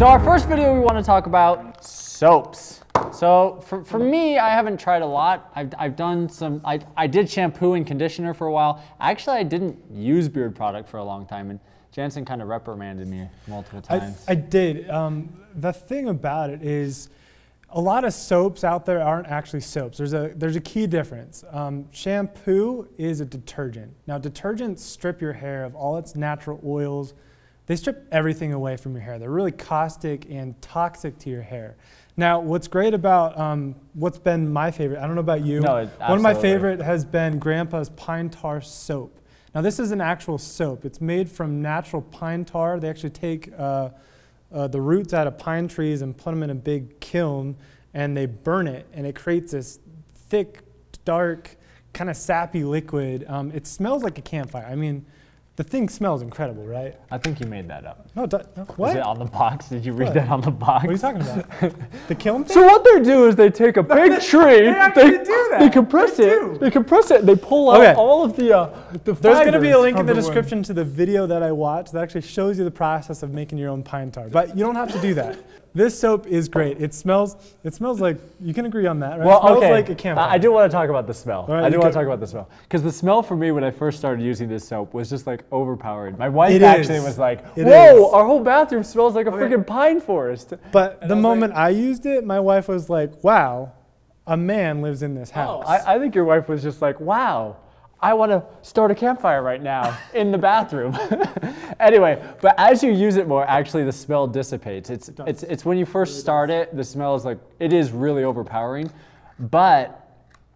So our first video we want to talk about soaps. So for, for me, I haven't tried a lot. I've, I've done some, I, I did shampoo and conditioner for a while. Actually, I didn't use beard product for a long time and Janssen kind of reprimanded me multiple times. I, I did. Um, the thing about it is a lot of soaps out there aren't actually soaps. There's a, there's a key difference. Um, shampoo is a detergent. Now detergents strip your hair of all its natural oils, they strip everything away from your hair. They're really caustic and toxic to your hair. Now, what's great about um, what's been my favorite, I don't know about you, no, one of my favorite has been Grandpa's Pine Tar Soap. Now, this is an actual soap. It's made from natural pine tar. They actually take uh, uh, the roots out of pine trees and put them in a big kiln and they burn it, and it creates this thick, dark, kind of sappy liquid. Um, it smells like a campfire. I mean, the thing smells incredible, right? I think you made that up. No, what? Is it on the box? Did you read what? that on the box? What are you talking about? the kiln thing? So what they do is they take a big tree, they, they, do that. they compress they it, do. they compress it, they pull out okay. all of the uh, the There's going to be a link in the, the description to the video that I watched that actually shows you the process of making your own pine tar. But you don't have to do that. This soap is great. It smells. It smells like you can agree on that, right? Well, it smells okay. like a campfire. I do want to talk about the smell. Right, I do want to talk about the smell because the smell for me when I first started using this soap was just like overpowering. My wife it actually is. was like, it "Whoa, is. our whole bathroom smells like a okay. freaking pine forest." But and the I moment like, I used it, my wife was like, "Wow, a man lives in this oh, house." Oh, I, I think your wife was just like, "Wow." I want to start a campfire right now in the bathroom. anyway, but as you use it more, actually the smell dissipates. It's, it it's, it's when you first start it, the smell is like, it is really overpowering. But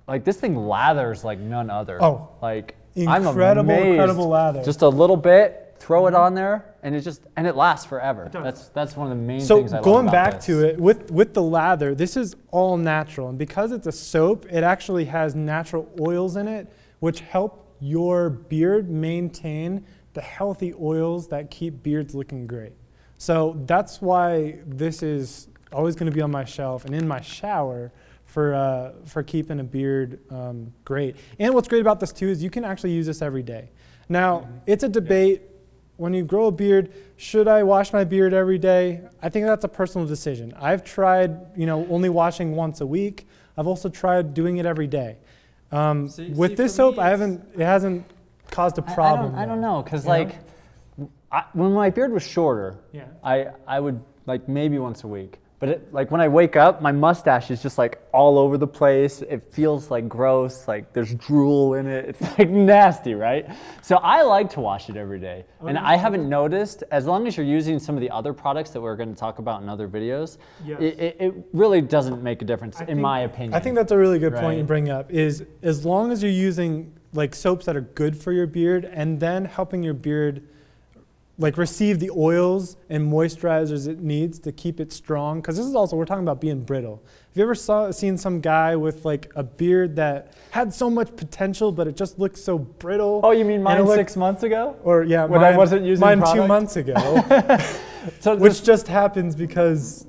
like this thing lathers like none other. Oh, like incredible, incredible lather. Just a little bit, throw it mm-hmm. on there, and it just and it lasts forever. It that's that's one of the main so things love going back this. to it with with the lather, this is all natural, and because it's a soap, it actually has natural oils in it which help your beard maintain the healthy oils that keep beards looking great. So that's why this is always going to be on my shelf and in my shower for, uh, for keeping a beard um, great. And what's great about this too is you can actually use this every day. Now, mm -hmm. it's a debate. When you grow a beard, should I wash my beard every day? I think that's a personal decision. I've tried, you know, only washing once a week. I've also tried doing it every day. Um, see, with see, this soap, I haven't. It hasn't caused a problem. I, I don't, don't know because like, I, when my beard was shorter, yeah. I I would like maybe once a week. But it, like when I wake up, my mustache is just like all over the place. It feels like gross, like there's drool in it. It's like nasty, right? So I like to wash it every day. Oh, and I haven't noticed, as long as you're using some of the other products that we're going to talk about in other videos, yes. it, it, it, really doesn't make a difference, I in think, my opinion. I think that's a really good right? point you bring up, is as long as you're using like soaps that are good for your beard and then helping your beard like receive the oils and moisturizers it needs to keep it strong. Because this is also, we're talking about being brittle. Have you ever saw, seen some guy with like a beard that had so much potential, but it just looked so brittle? Oh, you mean mine looked, six months ago? Or yeah, when mine, I wasn't using mine product? two months ago. so which just happens because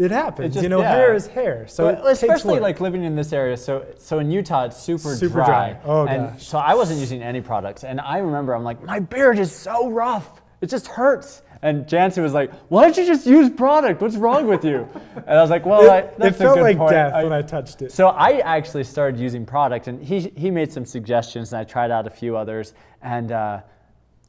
it happens. It just, you know, yeah. hair is hair. So especially like living in this area. So so in Utah, it's super, super dry. dry. Oh and gosh. So I wasn't using any products, and I remember I'm like, my beard is so rough. It just hurts. And Janssen was like, why don't you just use product? What's wrong with you? And I was like, well, it, I, it felt like point. death I, when I touched it. So I actually started using product, and he, he made some suggestions, and I tried out a few others. And uh,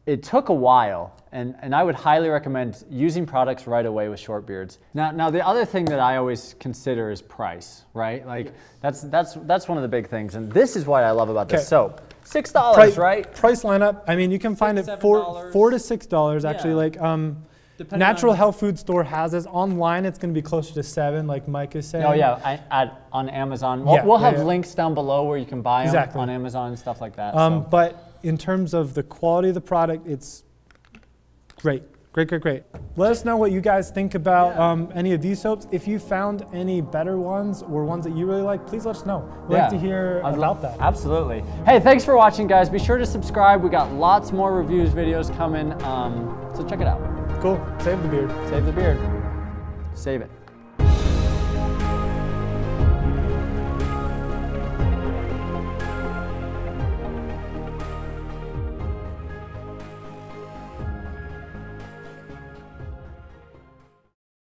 it took a while, and, and I would highly recommend using products right away with short beards. Now, now the other thing that I always consider is price, right? Like yes. that's, that's, that's one of the big things, and this is what I love about this soap. Six dollars, right? Price lineup. I mean, you can find six, it four, four to six dollars actually. Yeah. Like um, Natural Health Food Store has this online. It's going to be closer to seven, like Mike is saying. Oh yeah, I, at, on Amazon. We'll, yeah, we'll have yeah, links down below where you can buy exactly. them on Amazon and stuff like that. Um, so. But in terms of the quality of the product, it's great. Great, great, great. Let us know what you guys think about yeah. um, any of these soaps. If you found any better ones or ones that you really like, please let us know. We'd yeah. like to hear I'd about that. Absolutely. Hey, thanks for watching, guys. Be sure to subscribe. We got lots more reviews videos coming, um, so check it out. Cool. Save the beard. Save the beard. Save it.